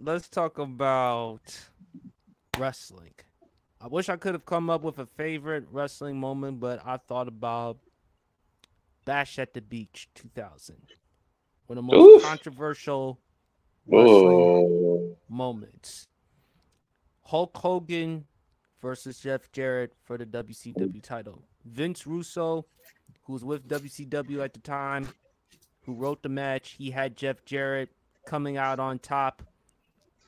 let's talk about wrestling. I wish I could have come up with a favorite wrestling moment, but I thought about Bash at the Beach 2000. One of the most Oof. controversial wrestling moments. Hulk Hogan versus Jeff Jarrett for the WCW title. Vince Russo, who was with WCW at the time, who wrote the match, he had Jeff Jarrett coming out on top,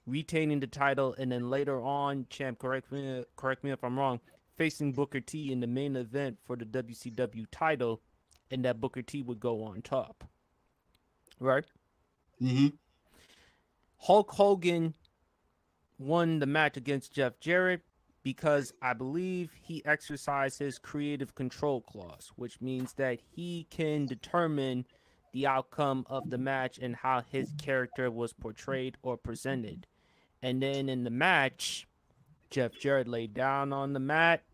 retaining the title, and then later on, champ, correct me, correct me if I'm wrong, facing Booker T in the main event for the WCW title, and that Booker T would go on top. Right? Mm-hmm. Hulk Hogan won the match against Jeff Jarrett because I believe he exercised his creative control clause, which means that he can determine the outcome of the match and how his character was portrayed or presented. And then in the match, Jeff Jarrett laid down on the mat.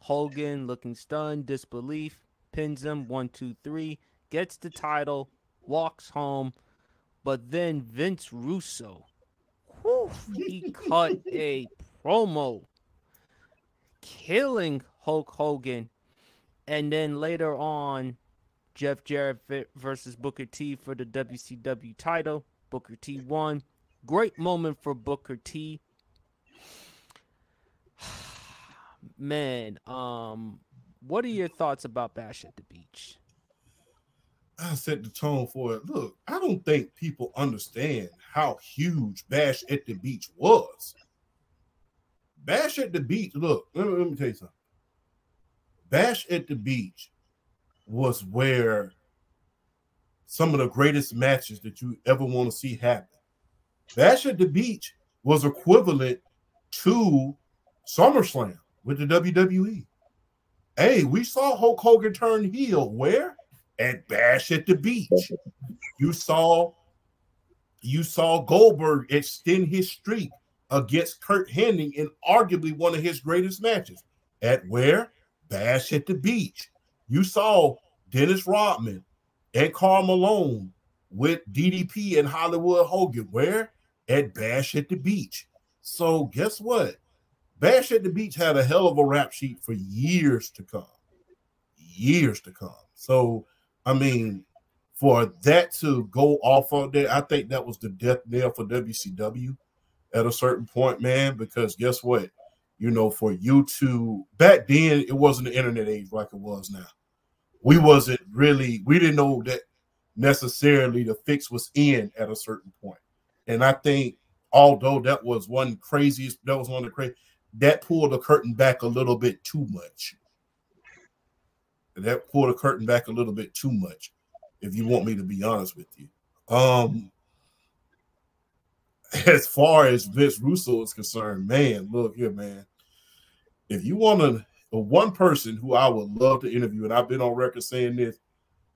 Hogan, looking stunned, disbelief, pins him one, two, three, gets the title, walks home. But then Vince Russo, whew, he cut a promo killing Hulk Hogan. And then later on, Jeff Jarrett versus Booker T for the WCW title. Booker T won. Great moment for Booker T. Man, um, what are your thoughts about Bash at the Beach? I set the tone for it. Look, I don't think people understand how huge Bash at the Beach was. Bash at the Beach, look, let me, let me tell you something. Bash at the Beach was where some of the greatest matches that you ever want to see happen. Bash at the Beach was equivalent to SummerSlam with the WWE. Hey, we saw Hulk Hogan turn heel. Where? At Bash at the Beach. You saw you saw Goldberg extend his streak against Curt Hennig in arguably one of his greatest matches. At where? Bash at the Beach. You saw Dennis Rodman and Karl Malone with DDP and Hollywood Hogan. Where? At Bash at the Beach. So guess what? Bash at the Beach had a hell of a rap sheet for years to come. Years to come. So, I mean, for that to go off of there, I think that was the death knell for WCW at a certain point, man, because guess what? You know, for you to back then, it wasn't the internet age like it was now we wasn't really we didn't know that necessarily the fix was in at a certain point. And I think although that was one craziest, that was one of the crazy that pulled the curtain back a little bit too much. That pulled the curtain back a little bit too much, if you want me to be honest with you. Um as far as Vince Russo is concerned, man, look here, man. If you want to one person who I would love to interview, and I've been on record saying this,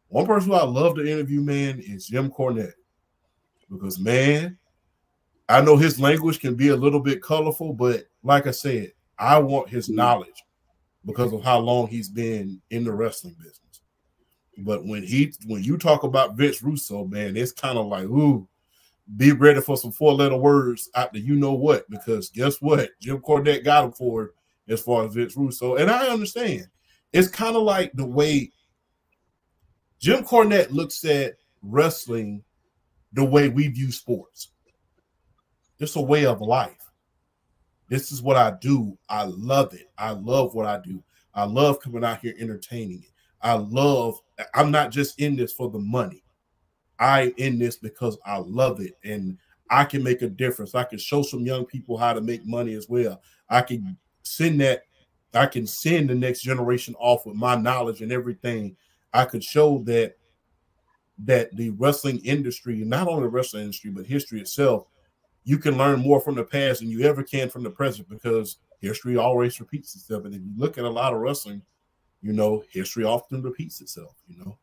one person who I love to interview, man, is Jim Cornette. Because, man, I know his language can be a little bit colorful, but like I said, I want his mm-hmm. knowledge because of how long he's been in the wrestling business. But when he when you talk about Vince Russo, man, it's kind of like, ooh, be ready for some four-letter words after you know what? Because guess what? Jim Cornette got him for it as far as Vince Russo. And I understand. It's kind of like the way Jim Cornette looks at wrestling the way we view sports. It's a way of life. This is what I do. I love it. I love what I do. I love coming out here entertaining it. I love, I'm not just in this for the money. I'm in this because I love it and I can make a difference. I can show some young people how to make money as well. I can send that I can send the next generation off with my knowledge and everything. I could show that that the wrestling industry, not only the wrestling industry, but history itself, you can learn more from the past than you ever can from the present because history always repeats itself. And if you look at a lot of wrestling, you know, history often repeats itself, you know.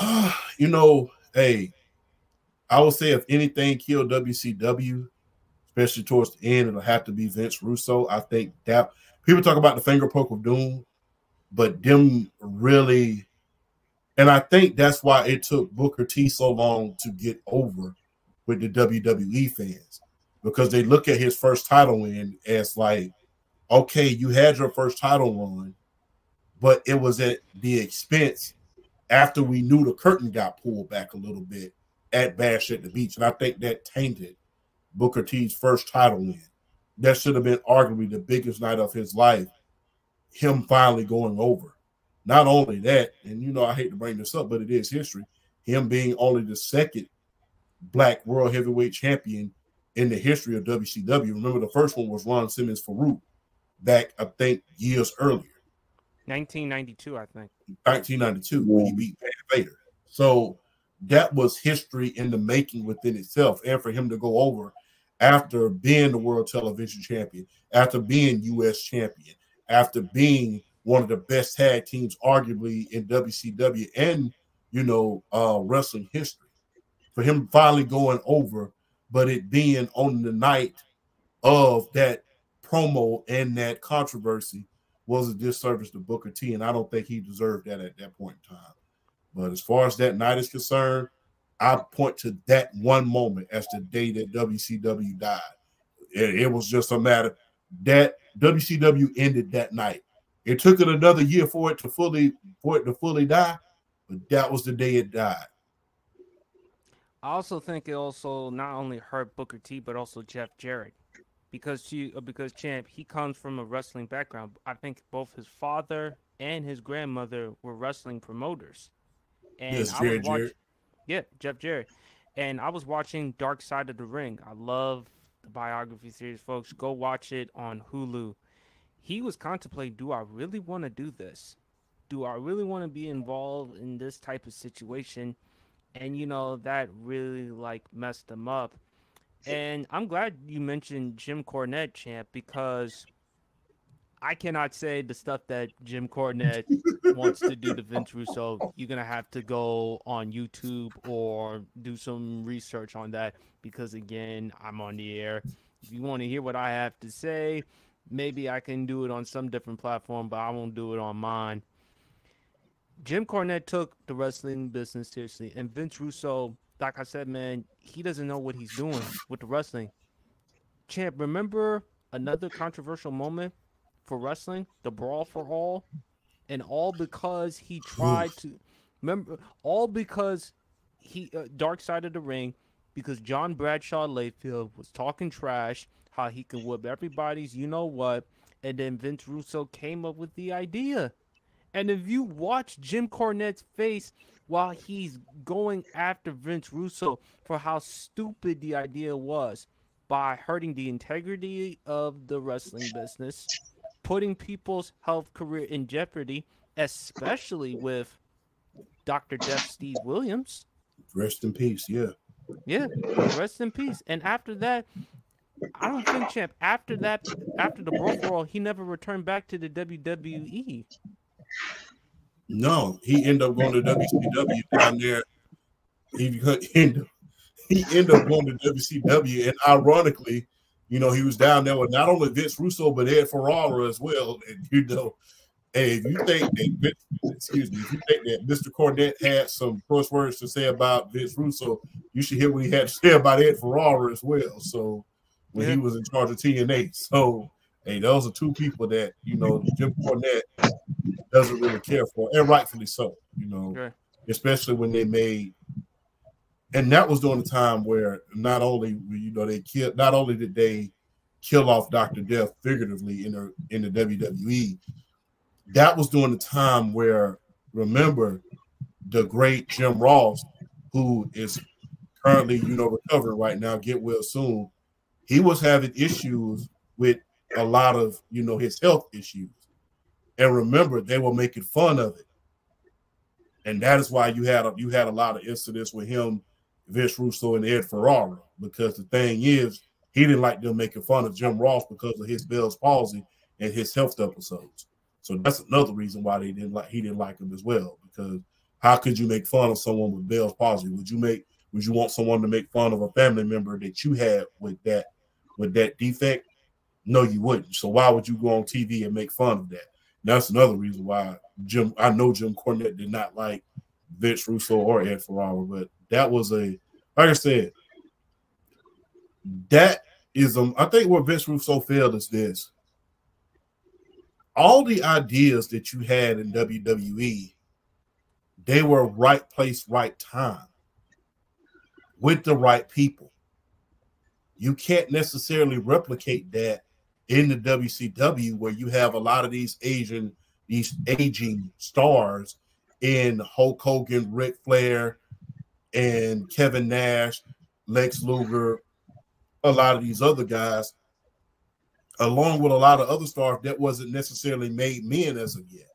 Uh, you know, hey, I would say if anything killed WCW, especially towards the end, it'll have to be Vince Russo. I think that people talk about the finger poke of doom, but them really, and I think that's why it took Booker T so long to get over with the WWE fans because they look at his first title win as like, okay, you had your first title run, but it was at the expense after we knew the curtain got pulled back a little bit at Bash at the Beach. And I think that tainted Booker T's first title win. That should have been arguably the biggest night of his life, him finally going over. Not only that, and you know, I hate to bring this up, but it is history. Him being only the second black world heavyweight champion in the history of WCW. Remember, the first one was Ron Simmons Farouk back, I think, years earlier. 1992, I think. 1992, when he beat Pat Vader. So that was history in the making within itself. And for him to go over after being the world television champion, after being U.S. champion, after being one of the best tag teams, arguably in WCW and you know uh, wrestling history, for him finally going over, but it being on the night of that promo and that controversy was a disservice to Booker T, and I don't think he deserved that at that point in time. But as far as that night is concerned, I point to that one moment as the day that WCW died. It, it was just a matter that WCW ended that night. It took it another year for it to fully for it to fully die, but that was the day it died. I also think it also not only hurt Booker T, but also Jeff Jarrett, because she uh, because Champ he comes from a wrestling background. I think both his father and his grandmother were wrestling promoters. And yes, I was watching, yeah, Jeff Jarrett. And I was watching Dark Side of the Ring. I love the biography series, folks. Go watch it on Hulu. He was contemplating, do I really want to do this? Do I really want to be involved in this type of situation? And you know, that really like messed him up. And I'm glad you mentioned Jim Cornette, champ, because I cannot say the stuff that Jim Cornette wants to do to Vince Russo. You're gonna have to go on YouTube or do some research on that because again, I'm on the air. If you want to hear what I have to say, maybe I can do it on some different platform, but I won't do it on mine. Jim Cornette took the wrestling business seriously, and Vince Russo, like I said, man, he doesn't know what he's doing with the wrestling. Champ, remember another controversial moment for wrestling, the Brawl for All, and all because he tried to remember, all because he uh, Dark Side of the Ring, because John Bradshaw Layfield was talking trash, how he could whip everybody's, you know what, and then Vince Russo came up with the idea. And if you watch Jim Cornette's face while he's going after Vince Russo for how stupid the idea was by hurting the integrity of the wrestling business, putting people's health career in jeopardy, especially with Dr. Death Steve Williams. Rest in peace, yeah. Yeah, rest in peace. And after that, I don't think champ. After that, after the Brawl he never returned back to the WWE. No, he ended up going to WCW down there. He ended, he ended up going to WCW, and ironically, you know, he was down there with not only Vince Russo but Ed Ferrara as well. And you know, hey, if you think that excuse me, if you think that Mr. Cornette had some first words to say about Vince Russo, you should hear what he had to say about Ed Ferrara as well. So when yeah. he was in charge of TNA. So hey, those are two people that you know Jim Cornette doesn't really care for, and rightfully so. You know, okay. especially when they made and that was during the time where not only you know they killed, not only did they kill off Doctor Death figuratively in the in the WWE, that was during the time where remember the great Jim Ross, who is currently you know recovering right now, get well soon. He was having issues with a lot of you know his health issues, and remember they were making fun of it, and that is why you had a, you had a lot of incidents with him Vince Russo and Ed Ferrara because the thing is, he didn't like them making fun of Jim Ross because of his Bell's palsy and his health episodes. So that's another reason why they didn't like he didn't like him as well. Because how could you make fun of someone with Bell's palsy? Would you make would you want someone to make fun of a family member that you had with that with that defect? No, you wouldn't. So why would you go on TV and make fun of that? That's another reason why Jim I know Jim Cornette did not like Vince Russo or Ed Ferrara, but that was a like I said, that is um, I think what Vince Russo failed is this. All the ideas that you had in WWE, they were right place, right time with the right people. You can't necessarily replicate that in the WCW where you have a lot of these Asian, these aging stars in Hulk Hogan, Ric Flair, and Kevin Nash, Lex Luger, a lot of these other guys, along with a lot of other stars that wasn't necessarily made men as of yet.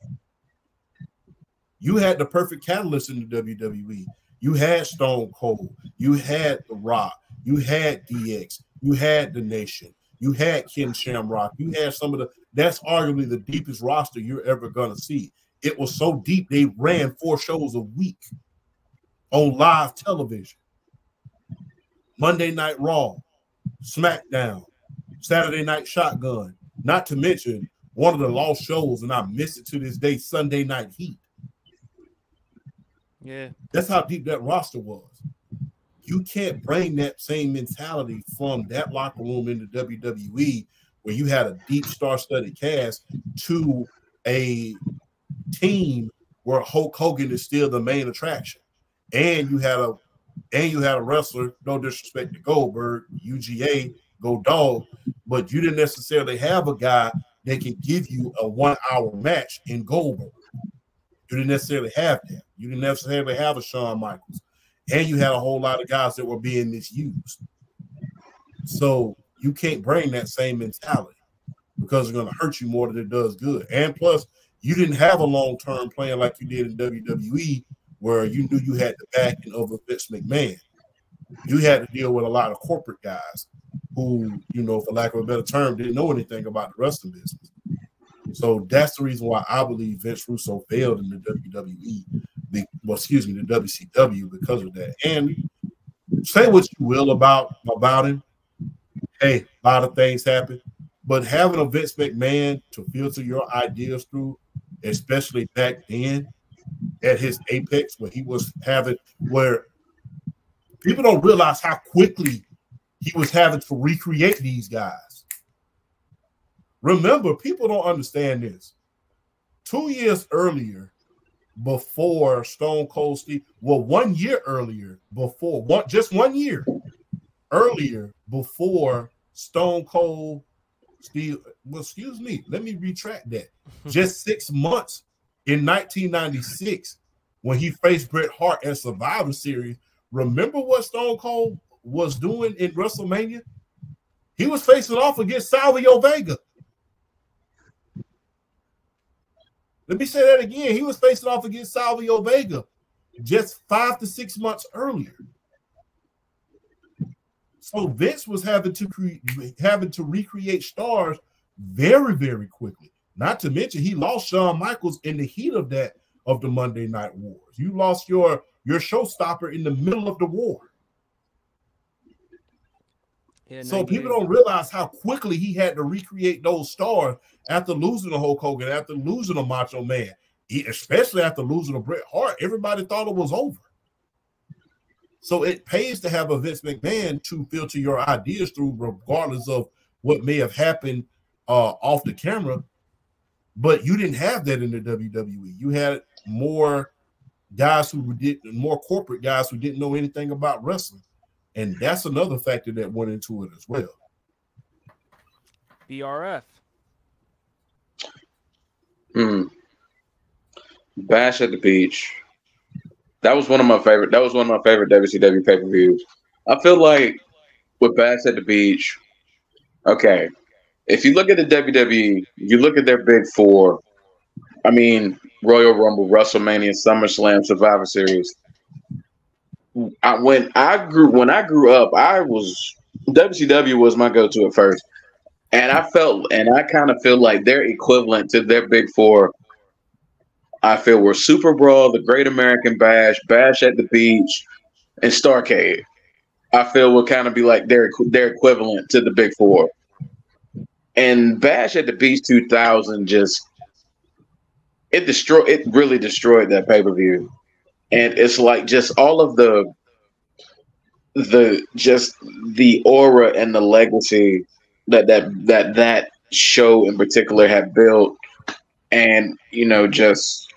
You had the perfect catalyst in the WWE. You had Stone Cold, you had The Rock, you had DX, you had The Nation, you had Ken Shamrock, you had some of the that's arguably the deepest roster you're ever gonna see. It was so deep they ran four shows a week on live television. Monday Night Raw, SmackDown, Saturday Night Shotgun, not to mention one of the lost shows, and I miss it to this day, Sunday Night Heat. Yeah. That's how deep that roster was. You can't bring that same mentality from that locker room into WWE where you had a deep star-studded cast to a team where Hulk Hogan is still the main attraction. And you had a and you had a wrestler, no disrespect to Goldberg, UGA, go dog, but you didn't necessarily have a guy that can give you a one hour match in Goldberg. You didn't necessarily have that. You didn't necessarily have a Shawn Michaels. And you had a whole lot of guys that were being misused. So you can't bring that same mentality because it's going to hurt you more than it does good. And plus, you didn't have a long term plan like you did in WWE where you knew you had the backing of a Vince McMahon. You had to deal with a lot of corporate guys who, you know, for lack of a better term, didn't know anything about the wrestling business. So that's the reason why I believe Vince Russo failed in the WWE. The, well, excuse me, the WCW because of that. And say what you will about about him. Hey, a lot of things happen, but having a Vince McMahon to filter your ideas through, especially back then, at his apex where he was having where people don't realize how quickly he was having to recreate these guys. Remember, people don't understand this. Two years earlier, before Stone Cold Steve, well, one year earlier, before one just one year earlier, before Stone Cold Steve, well, excuse me, let me retract that. Just six months in 1996 when he faced Bret Hart at Survivor Series. Remember what Stone Cold was doing in WrestleMania? He was facing off against Savio Vega. Let me say that again. He was facing off against Savio Vega just five to six months earlier. So Vince was having to create, having to recreate stars very, very quickly. Not to mention he lost Shawn Michaels in the heat of that of the Monday Night Wars. You lost your your showstopper in the middle of the war. So people don't realize how quickly he had to recreate those stars after losing the Hulk Hogan, after losing to Macho Man, he, especially after losing to Bret Hart. Everybody thought it was over. So it pays to have a Vince McMahon to filter your ideas through, regardless of what may have happened uh, off the camera. But you didn't have that in the WWE. You had more guys who did more corporate guys who didn't know anything about wrestling. And that's another factor that went into it as well. BRF. Hmm. Bash at the Beach. That was one of my favorite. That was one of my favorite WCW pay per views. I feel like with Bash at the Beach, okay, if you look at the WWE, you look at their big four. I mean, Royal Rumble, WrestleMania, SummerSlam, Survivor Series. I, when I grew when I grew up, I was WCW was my go-to at first, and I felt and I kind of feel like they're equivalent to their big four. I feel were Super Brawl, the Great American Bash, Bash at the Beach, and Starcade. I feel will kind of be like their their equivalent to the big four. And Bash at the Beach 2000 just it destroyed it really destroyed that pay-per-view. And it's like just all of the the just the aura and the legacy that that that that show in particular had built, and you know, just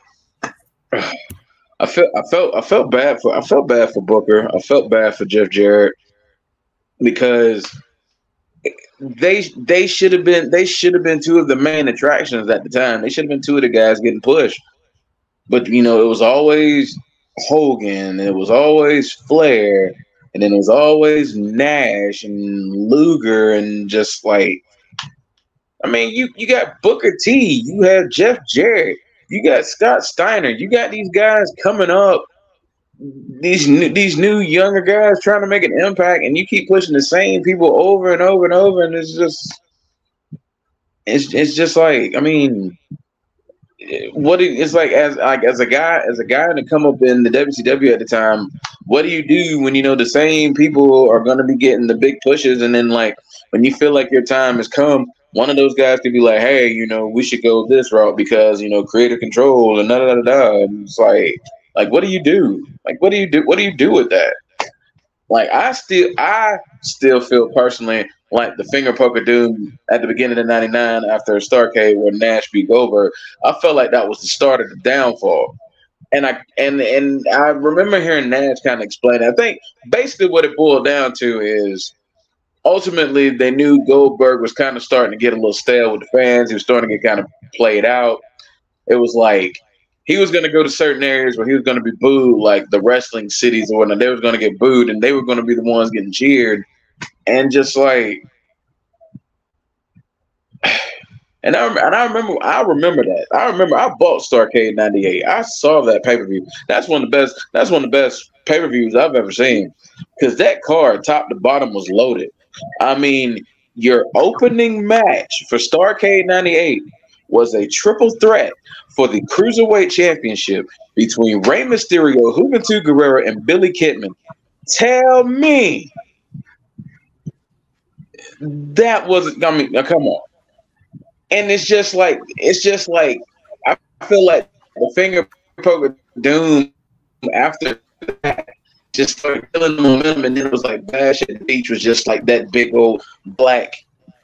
I felt I felt I felt bad for I felt bad for Booker. I felt bad for Jeff Jarrett because they they should have been they should have been two of the main attractions at the time. They should have been two of the guys getting pushed. But you know, it was always Hogan, it was always Flair, and then it was always Nash and Luger, and just like, I mean, you you got Booker T, you have Jeff Jarrett, you got Scott Steiner, you got these guys coming up, these new, these new younger guys trying to make an impact, and you keep pushing the same people over and over and over, and it's just, it's it's just like, I mean, what it's like as like as a guy as a guy to come up in the WCW at the time. What do you do when you know the same people are going to be getting the big pushes, and then like when you feel like your time has come, one of those guys could be like, "Hey, you know, we should go this route because you know creative control and da da da da." It's like, like what do you do? Like what do you do? What do you do with that? Like I still I still feel personally like the finger poke of doom at the beginning of '99 after Starcade where Nash beat Goldberg, I felt like that was the start of the downfall. And I and and I remember hearing Nash kind of explain. It. I think basically what it boiled down to is ultimately they knew Goldberg was kind of starting to get a little stale with the fans. He was starting to get kind of played out. It was like he was going to go to certain areas where he was going to be booed, like the wrestling cities or whatnot. They was going to get booed, and they were going to be the ones getting cheered and just like and I and I remember I remember that. I remember I bought Starcade 98. I saw that pay-per-view. That's one of the best that's one of the best pay-per-views I've ever seen. Cause that card top to bottom was loaded. I mean, your opening match for Starcade 98 was a triple threat for the Cruiserweight Championship between Rey Mysterio, Juventud Guerrera, and Billy Kidman. Tell me that was I mean, come on. And it's just like it's just like I feel like the finger poke of doom after that just started killing the momentum, and then it was like Bash at the Beach was just like that big old black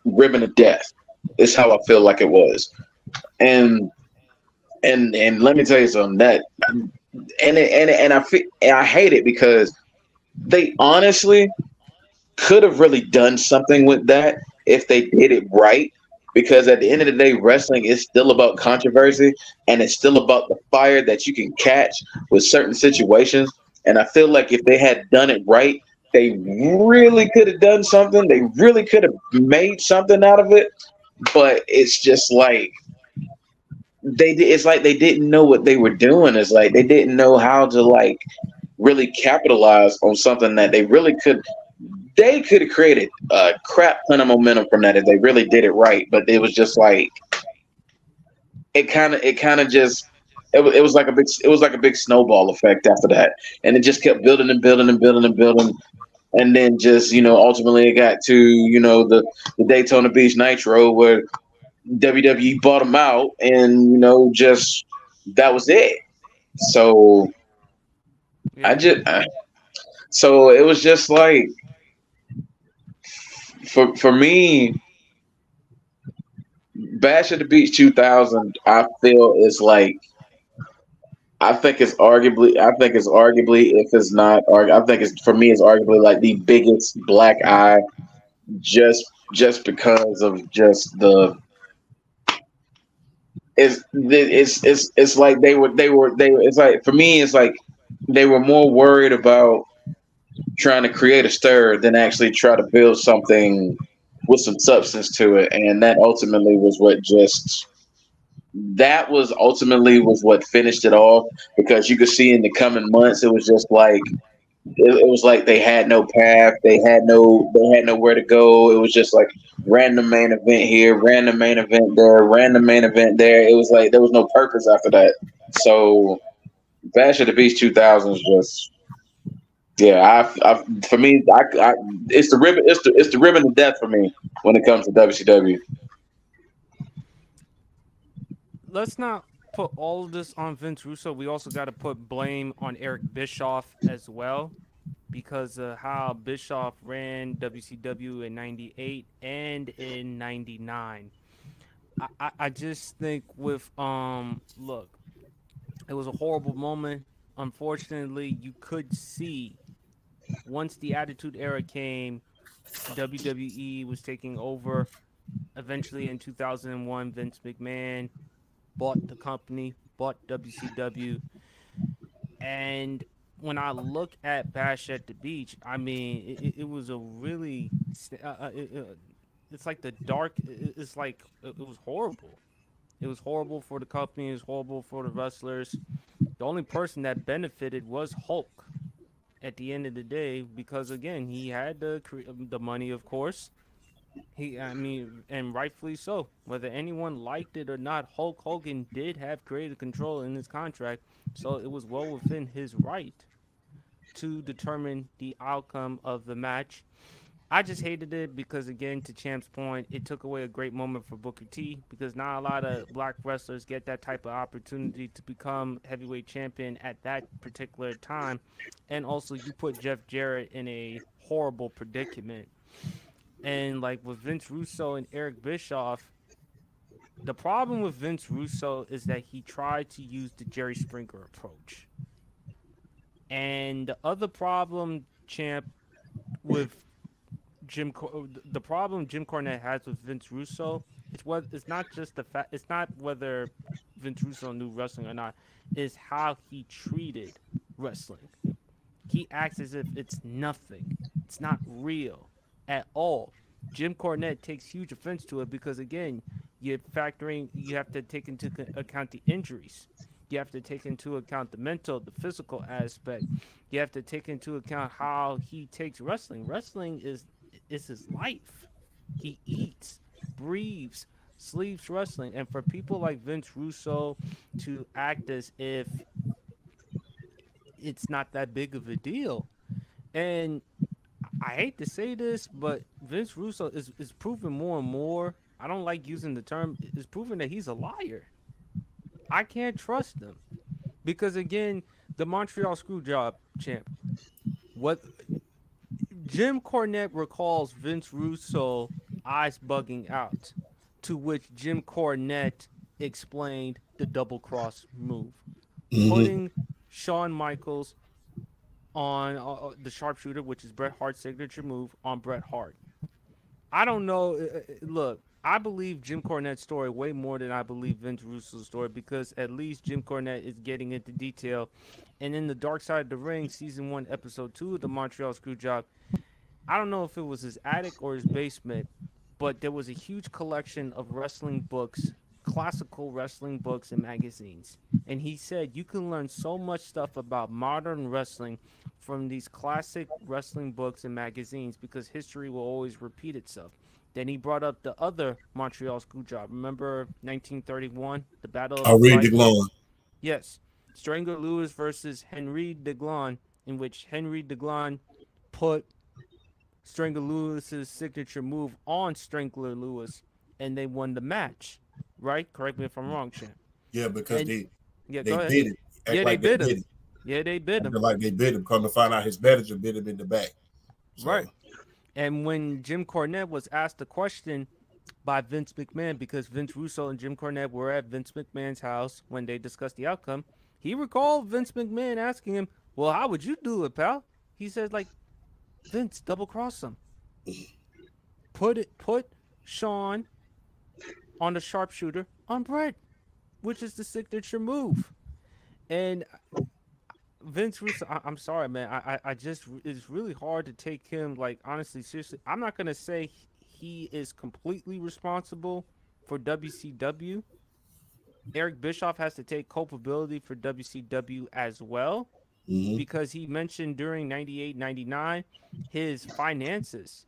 ribbon of death. It's how I feel like it was, and and and let me tell you something that and and and I and I hate it because they honestly could have really done something with that if they did it right. Because at the end of the day, wrestling is still about controversy and it's still about the fire that you can catch with certain situations. And I feel like if they had done it right, they really could have done something. They really could have made something out of it. But it's just like they did it's like they didn't know what they were doing. It's like they didn't know how to like really capitalize on something that they really could they could have created a crap ton of momentum from that if they really did it right. But it was just like it kind of it kind of just it, it was like a big it was like a big snowball effect after that, and it just kept building and building and building and building. And then just you know, ultimately it got to you know the, the Daytona Beach Nitro where WWE bought them out, and you know just that was it. So yeah. I just I, so it was just like for for me, Bash at the Beach 2000, I feel is like I think it's arguably I think it's arguably if it's not I think it's for me it's arguably like the biggest black eye just just because of just the it's it's it's it's like they were they were they it's like for me it's like they were more worried about trying to create a stir than actually try to build something with some substance to it. And that ultimately was what just that was ultimately was what finished it off because you could see in the coming months it was just like it, it, was like they had no path they had no they had nowhere to go. It was just like random main event here random main event there random main event there. It was like there was no purpose after that. So Bash at the Beach 2000 is just yeah, I, I for me, I, I, it's the ribbon, it's the it's the ribbon of death for me when it comes to WCW. Let's not put all of this on Vince Russo. We also got to put blame on Eric Bischoff as well, because of how Bischoff ran WCW in 98 and in 99. I, I, I just think with um look, it was a horrible moment. Unfortunately, you could see once the Attitude Era came, WWE was taking over. Eventually, in 2001, Vince McMahon bought the company, bought WCW, and when I look at Bash at the Beach, I mean, it, it was a really, uh, uh it, uh, it's like the dark. It's like it was horrible. It was horrible for the company. It was horrible for the wrestlers. The only person that benefited was Hulk. At the end of the day, because again, he had the the money, of course. He, I mean, and rightfully so. Whether anyone liked it or not, Hulk Hogan did have creative control in his contract, so it was well within his right to determine the outcome of the match. I just hated it because, again, to Champ's point, it took away a great moment for Booker T because not a lot of black wrestlers get that type of opportunity to become heavyweight champion at that particular time. And also, you put Jeff Jarrett in a horrible predicament. And like with Vince Russo and Eric Bischoff, the problem with Vince Russo is that he tried to use the Jerry Springer approach. And the other problem, champ, with Jim, the problem Jim Cornette has with Vince Russo, it's what it's not just the fact, it's not whether Vince Russo knew wrestling or not, is how he treated wrestling. He acts as if it's nothing. It's not real at all. Jim Cornette takes huge offense to it because again, you're factoring, you have to take into account the injuries. You have to take into account the mental, the physical aspect. You have to take into account how he takes wrestling. Wrestling is is his life. He eats, breathes, sleeps wrestling. And for people like Vince Russo to act as if it's not that big of a deal. And I hate to say this, but Vince Russo is, is proving more and more. I don't like using the term, is proving that he's a liar. I can't trust him. Because again, the Montreal Screwjob champ. What Jim Cornette recalls Vince Russo eyes bugging out, to which Jim Cornette explained the double cross move, mm-hmm. putting Shawn Michaels on uh, uh, the sharpshooter, which is Bret Hart's signature move, on Bret Hart. I don't know. Uh, uh, look, I believe Jim Cornette's story way more than I believe Vince Russo's story because at least Jim Cornette is getting into detail. And in the Dark Side of the Ring, season one, episode two of the Montreal Screwjob, I don't know if it was his attic or his basement, but there was a huge collection of wrestling books classical wrestling books and magazines. And he said you can learn so much stuff about modern wrestling from these classic wrestling books and magazines because history will always repeat itself. Then he brought up the other Montreal Screwjob. Remember 1931, the Battle of Henri Deglane. Yes, Strangler Lewis versus Henri Deglane, in which Henri Deglane put Strangler Lewis's signature move on Strangler Lewis, and they won the match right? Correct me if I'm wrong, champ. Yeah, because and, they yeah, they bid it. yeah, like they, bid they him. It. Yeah, they bid him. Like they bid him. Come to find out his manager bid him in the back. So. Right. And when Jim Cornette was asked the question by Vince McMahon, because Vince Russo and Jim Cornette were at Vince McMahon's house when they discussed the outcome, he recalled Vince McMahon asking him, Well, how would you do it, pal? He says, like, Vince, double cross him. Mm-hmm. Put it put Shawn on the sharpshooter on Bret, which is the signature move. And Vince Russo, I, am sorry, man. I, I, I just it's really hard to take him like honestly, seriously. I'm not gonna say he is completely responsible for WCW. Eric Bischoff has to take culpability for WCW as well mm-hmm. because he mentioned during 98 99 his finances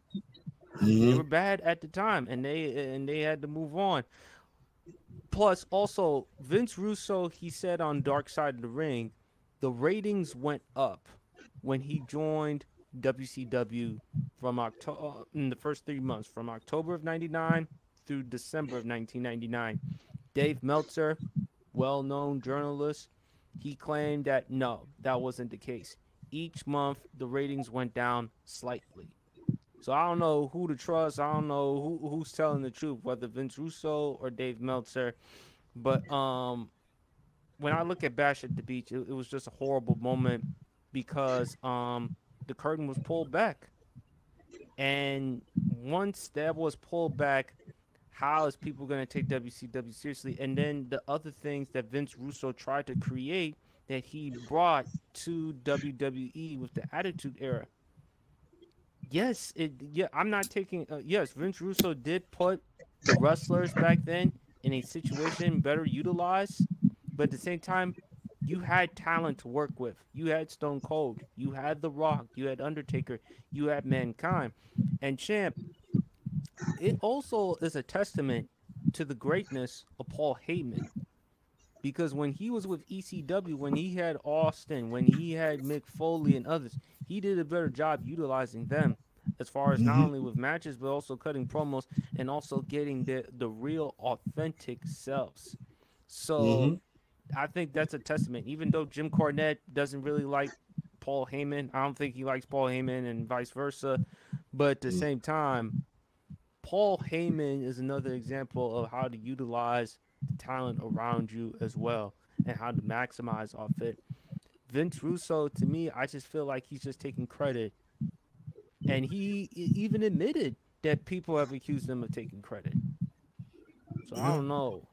Mm-hmm. They were bad at the time, and they and they had to move on. Plus, also Vince Russo, he said on Dark Side of the Ring, the ratings went up when he joined WCW from October uh, in the first three months, from October of '99 through December of 1999. Dave Meltzer, well-known journalist, he claimed that no, that wasn't the case. each month the ratings went down slightly. So I don't know who to trust. I don't know who, who's telling the truth, whether Vince Russo or Dave Meltzer. But um, when I look at Bash at the Beach, it, it was just a horrible moment because um, the curtain was pulled back, and once that was pulled back, how is people going to take WCW seriously? And then the other things that Vince Russo tried to create that he brought to WWE with the Attitude Era. Yes, it. Yeah, I'm not taking. Uh, yes, Vince Russo did put the wrestlers back then in a situation better utilized, but at the same time, you had talent to work with. You had Stone Cold, you had The Rock, you had Undertaker, you had Mankind, and Champ. It also is a testament to the greatness of Paul Heyman because when he was with ECW, when he had Austin, when he had Mick Foley and others, he did a better job utilizing them as far as not Mhm. only with matches but also cutting promos and also getting the the real authentic selves. So Mhm. I think that's a testament. Even though Jim Cornette doesn't really like Paul Heyman, I don't think he likes Paul Heyman and vice versa. But at the Mm. same time, Paul Heyman is another example of how to utilize the talent around you as well and how to maximize off it. Vince Russo, to me, I just feel like he's just taking credit. And he even admitted that people have accused him of taking credit. So I don't know.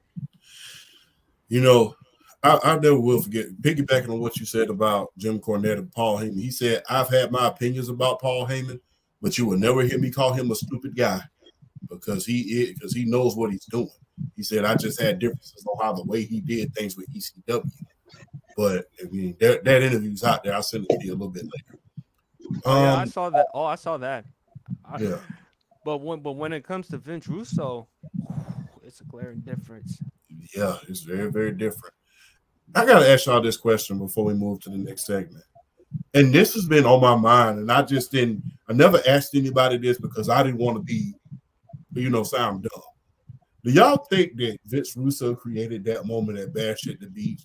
You know, I, I never will forget, piggybacking on what you said about Jim Cornette and Paul Heyman. He said, I've had my opinions about Paul Heyman, but you will never hear me call him a stupid guy because he is because he knows what he's doing. He said, I just had differences on how the way he did things with ECW. But I mean, that, that interview's out there. I'll send it to you a little bit later. Oh, yeah, I Um, saw that. Oh, I saw that. I- yeah. But when but when it comes to Vince Russo, it's a glaring difference. Yeah, it's very, very different. I gotta ask y'all this question before we move to the next segment. And this has been on my mind, and I just didn't I never asked anybody this because I didn't want to be, you know, sound dumb. Do y'all think that Vince Russo created that moment at Bash at the Beach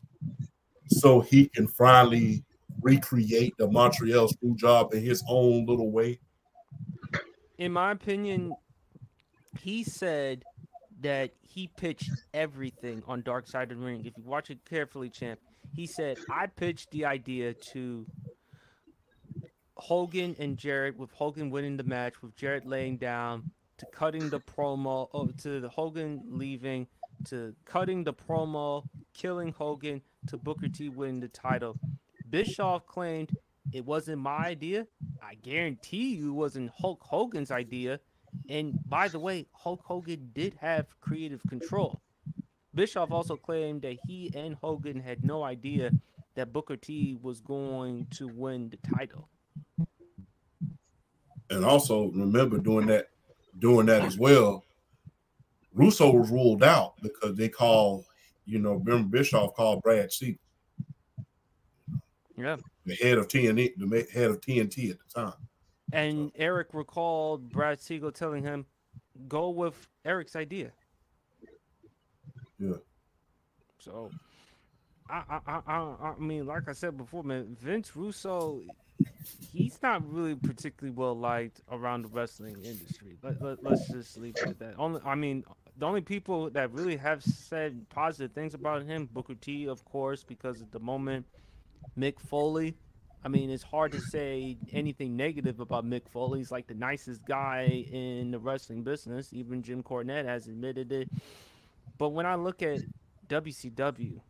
so he can finally recreate the Montreal screw job in his own little way? In my opinion, he said that he pitched everything on Dark Side of the Ring. If you watch it carefully, champ, he said I pitched the idea to Hogan and Jarrett, with Hogan winning the match, with Jarrett laying down, to cutting the promo, oh, to the Hogan leaving, to cutting the promo, killing Hogan, to Booker T winning the title. Bischoff claimed it wasn't my idea. I guarantee you it wasn't Hulk Hogan's idea. And by the way, Hulk Hogan did have creative control. Bischoff also claimed that he and Hogan had no idea that Booker T was going to win the title. And also remember doing that, doing that as well. Russo was ruled out because they called, you know, remember Bischoff called Brad Siegel, Yeah. the head of TNT, the head of TNT at the time. And Eric recalled Brad Siegel telling him, go with Eric's idea. Yeah. So, I, I, I, I, I mean, like I said before, man, Vince Russo, he's not really particularly well liked around the wrestling industry. Let, let, let's just leave it at that. Only, I mean, the only people that really have said positive things about him, Booker T, of course, because at the moment, Mick Foley. I mean, it's hard to say anything negative about Mick Foley. He's like the nicest guy in the wrestling business. Even Jim Cornette has admitted it. But when I look at WCW,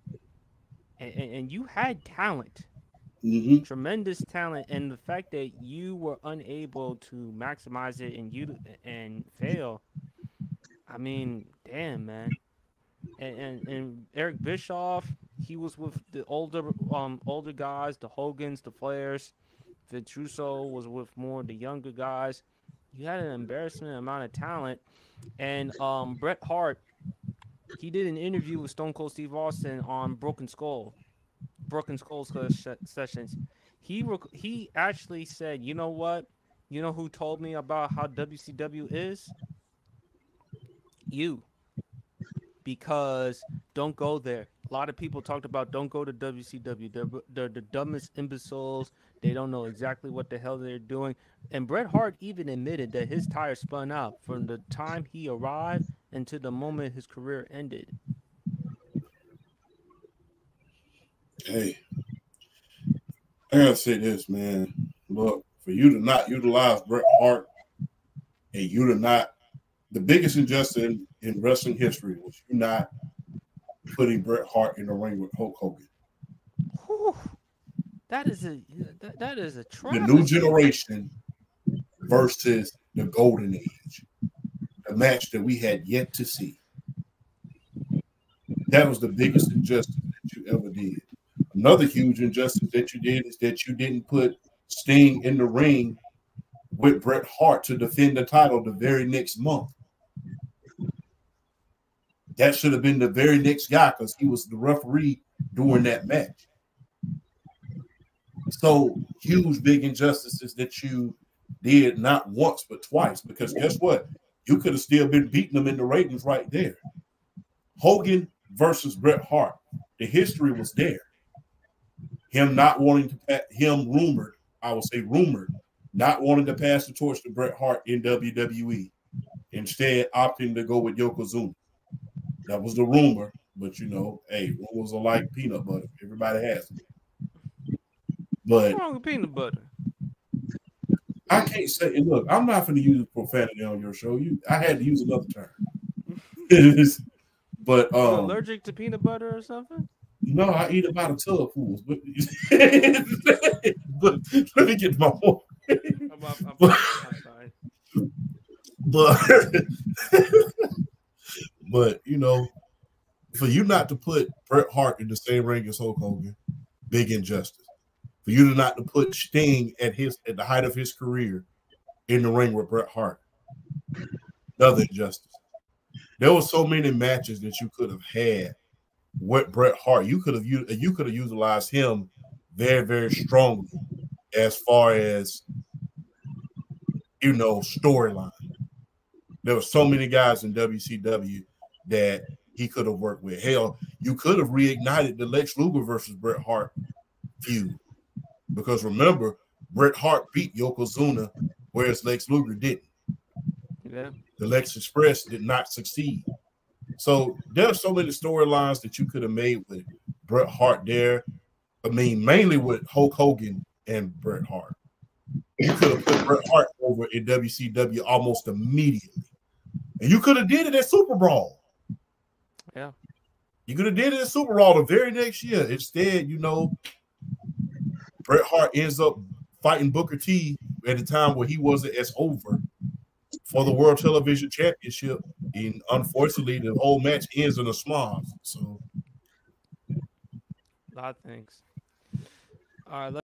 and, and, and you had talent, Mm-hmm. tremendous talent, and the fact that you were unable to maximize it and you and fail, I mean, damn man. And, and and Eric Bischoff, he was with the older um older guys, the Hogans, the Flairs. Vince Russo was with more of the younger guys. You had an embarrassment amount of talent, and um Bret Hart, he did an interview with Stone Cold Steve Austin on Broken Skull, Skull ses- sessions. He rec- he actually said, you know what? You know who told me about how WCW is? You. Because don't go there. A lot of people talked about don't go to WCW. They're, they're the dumbest imbeciles. They don't know exactly what the hell they're doing. And Bret Hart even admitted that his tire spun out from the time he arrived until the moment his career ended. Hey, I gotta say this, man. Look, for you to not utilize Bret Hart and you to not the biggest injustice in, in wrestling history was you not putting Bret Hart in the ring with Hulk Hogan. Whew. That is a that, that is a the new generation versus the golden age, a match that we had yet to see. That was the biggest injustice that you ever did. Another huge injustice that you did is that you didn't put Sting in the ring with Bret Hart to defend the title the very next month. That should have been the very next guy because he was the referee during that match. So huge, big injustices that you did not once but twice. Because guess what? You could have still been beating them in the ratings right there. Hogan versus Bret Hart. The history was there. Him not wanting to pat him rumored, I will say rumored, not wanting to pass the torch to Bret Hart in WWE. Instead, opting to go with Yokozuna. That was the rumor, but you know, hey, rumors are like peanut butter. Everybody has them. But What's wrong with peanut butter? I can't say. Look, I'm not going to use profanity on your show. You, I had to use another term. but um, allergic to peanut butter or something? No, I eat about a of fools. But, but let me get my point. I'm, I'm, I'm, I'm. But but you know, for you not to put Bret Hart in the same ring as Hulk Hogan, big injustice. For you to not to put Sting at his at the height of his career in the ring with Bret Hart, another injustice. There were so many matches that you could have had with Bret Hart. You could have used you could have utilized him very very strongly as far as you know storyline. There were so many guys in WCW that he could have worked with. Hell, you could have reignited the Lex Luger versus Bret Hart feud. Because remember, Bret Hart beat Yokozuna, whereas Lex Luger didn't. Yeah. The Lex Express did not succeed. So there are so many storylines that you could have made with Bret Hart there. I mean, mainly with Hulk Hogan and Bret Hart. You could have put Bret Hart over in WCW almost immediately. And you could have did it at Super Brawl. Yeah. You could have did it at Super Brawl the very next year. Instead, you know, Bret Hart ends up fighting Booker T at a time where he wasn't as over for the World Television Championship. And unfortunately, the whole match ends in a smog. So A lot of things. All right.